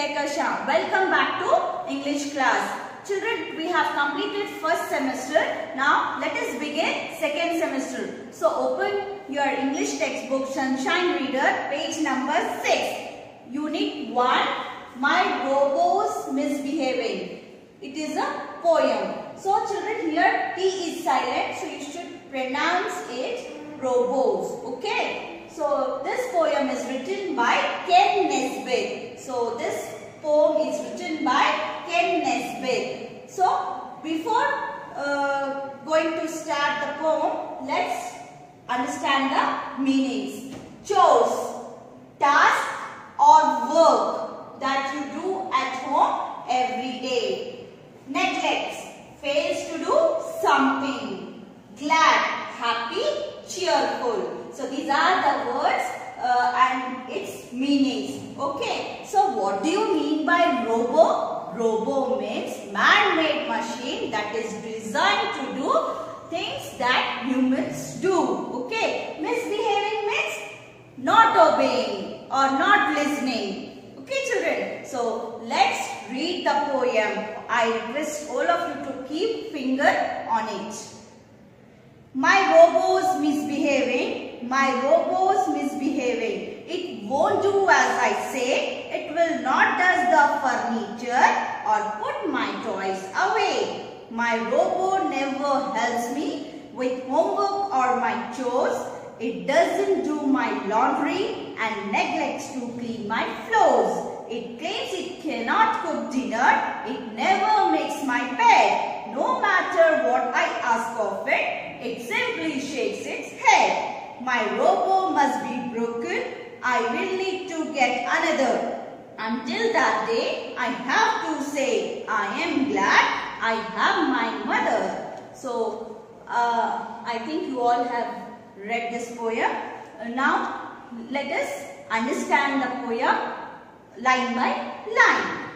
Kekasha. Welcome back to English class. Children, we have completed first semester. Now, let us begin second semester. So, open your English textbook Sunshine Reader, page number 6. Unit 1, My Robo's Misbehaving. It is a poem. So, children, here T is silent. So, you should pronounce it robos. Okay. So, this poem is written by Kenn Nesbitt. So, this poem is written by Kenn Nesbitt. So, before uh, going to start the poem, let's understand the meanings. Chores, task or work that you do at home every day. Neglects, fails to do something. Glad, happy, cheerful. So these are the words uh, and its meanings. Okay. So what do you mean by robo? Robo means man-made machine that is designed to do things that humans do. Okay. Misbehaving means not obeying or not listening. Okay children. So let's read the poem. I request all of you to keep finger on it. My robo's misbehaving. My robo's misbehaving. It won't do as I say. It will not dust the furniture or put my toys away. My robot never helps me with homework or my chores. It doesn't do my laundry and neglects to clean my floors. It claims it cannot cook dinner. It never makes my bed. No matter what I ask of it, it simply shakes its head. My robot must be broken. I will need to get another. Until that day, I have to say, I am glad I have my mother. So, uh, I think you all have read this poem. Uh, now, let us understand the poem line by line.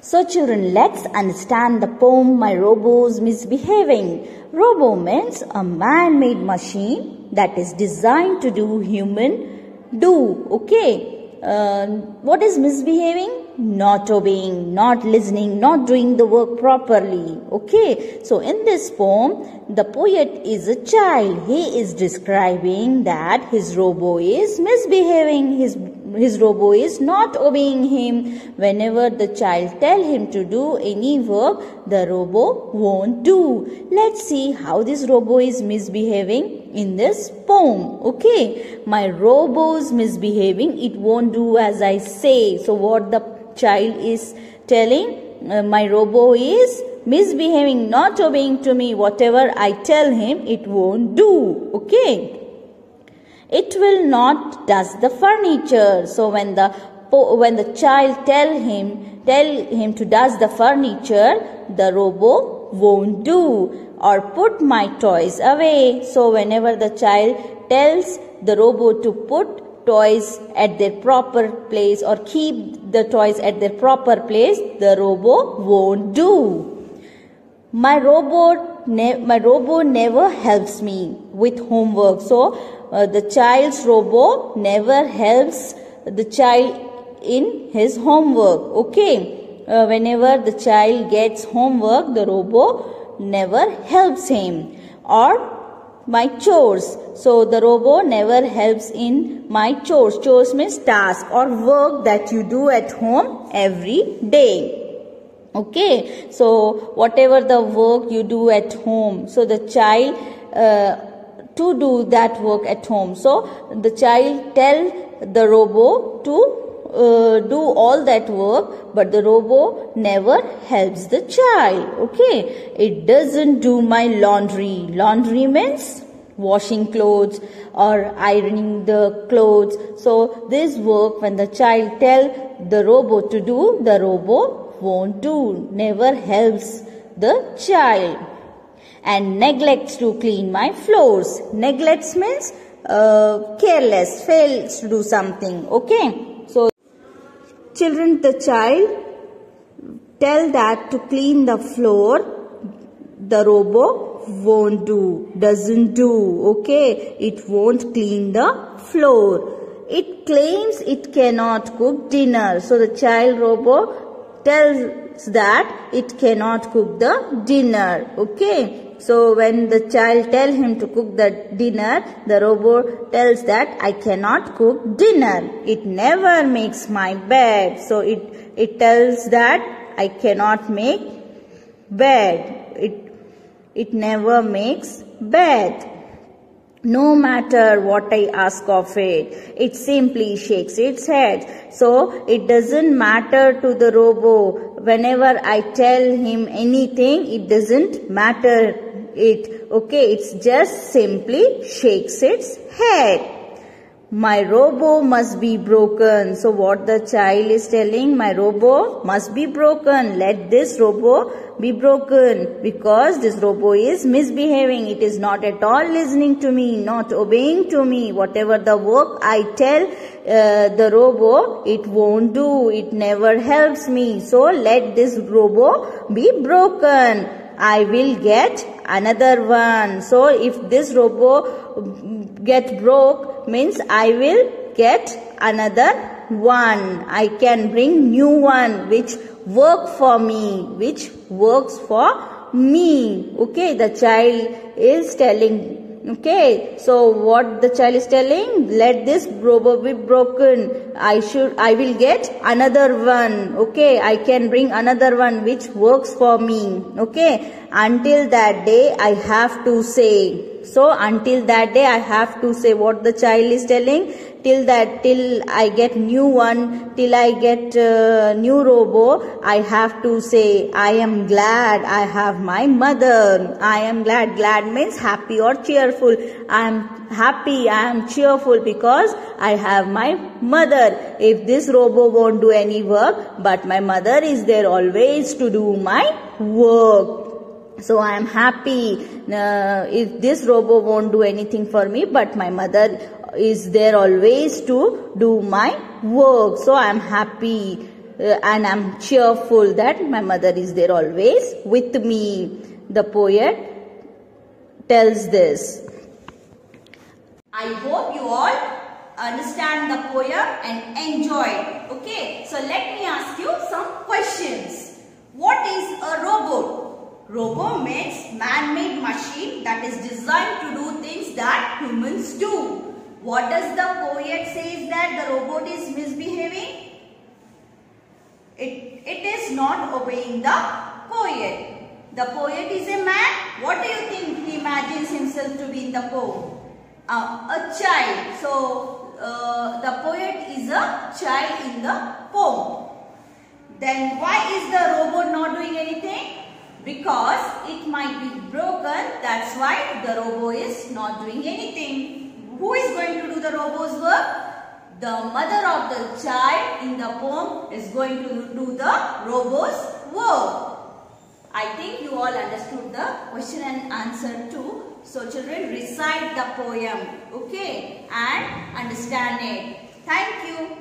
So children, let's understand the poem My Robo's Misbehaving. Robo means a man-made machine that is designed to do human do. Okay. Uh, what is misbehaving? Not obeying, not listening, not doing the work properly. Okay. So in this poem, the poet is a child. He is describing that his robo is misbehaving. His his robo is not obeying him. Whenever the child tell him to do any work, the robo won't do. Let's see how this robo is misbehaving in this poem. Okay. My robo's misbehaving. It won't do as I say. So what the child is telling? Uh, my robo is misbehaving, not obeying to me. Whatever I tell him, it won't do. Okay. It will not dust the furniture. So when the when the child tell him tell him to dust the furniture, the robo won't do or put my toys away. So whenever the child tells the robo to put toys at their proper place or keep the toys at their proper place, the robo won't do. My robot, my robo never helps me with homework. So uh, the child's robo never helps the child in his homework. Okay. Uh, whenever the child gets homework, the robo never helps him. Or my chores. So the robo never helps in my chores. Chores means task or work that you do at home every day. Okay. So whatever the work you do at home. So the child uh, to do that work at home. So the child tell the robo to uh, do all that work but the robo never helps the child okay it doesn't do my laundry laundry means washing clothes or ironing the clothes so this work when the child tell the robo to do the robo won't do never helps the child. And neglects to clean my floors. Neglects means uh, careless fails to do something okay? So, children the child tell that to clean the floor the robo won't do doesn't do okay? It won't clean the floor. It claims it cannot cook dinner. So the child robot tells that it cannot cook the dinner. Okay. So when the child tell him to cook the dinner, the robot tells that I cannot cook dinner. It never makes my bed. So it, it tells that I cannot make bed. It, it never makes bed. No matter what I ask of it, it simply shakes its head. So it doesn't matter to the robo. Whenever I tell him anything, it doesn't matter it. Okay, it's just simply shakes its head. My robo must be broken. So what the child is telling, my robo must be broken. Let this robo be broken because this robo is misbehaving. It is not at all listening to me, not obeying to me. Whatever the work I tell uh, the robo, it won't do. It never helps me. So let this robo be broken. I will get another one. So if this robo get broke means I will get another one. I can bring new one which work for me, which works for me. Okay, the child is telling Okay, so what the child is telling? Let this robo be broken. I should, I will get another one. Okay, I can bring another one which works for me. Okay, until that day I have to say. So until that day I have to say what the child is telling. Till that till I get new one till I get uh, new robo I have to say I am glad I have my mother. I am glad. Glad means happy or cheerful. I am happy I am cheerful because I have my mother. If this robo won't do any work but my mother is there always to do my work so I am happy uh, if this robo won't do anything for me but my mother is there always to do my work. So I am happy uh, and I am cheerful that my mother is there always with me. The poet tells this. I hope you all understand the poem and enjoy it. Okay, so let me ask you some questions. What is a robot? Robo means man-made machine that is designed to do things that humans do. What does the poet says that the robot is misbehaving? It, it is not obeying the poet. The poet is a man. What do you think he imagines himself to be in the poem? Uh, a child. So, uh, the poet is a child in the poem. Then why is the robot not doing anything? Because it might be broken. That's why the robot is not doing anything. Who is going to do the robo's work? The mother of the child in the poem is going to do the robo's work. I think you all understood the question and answer too. So children recite the poem okay and understand it. Thank you.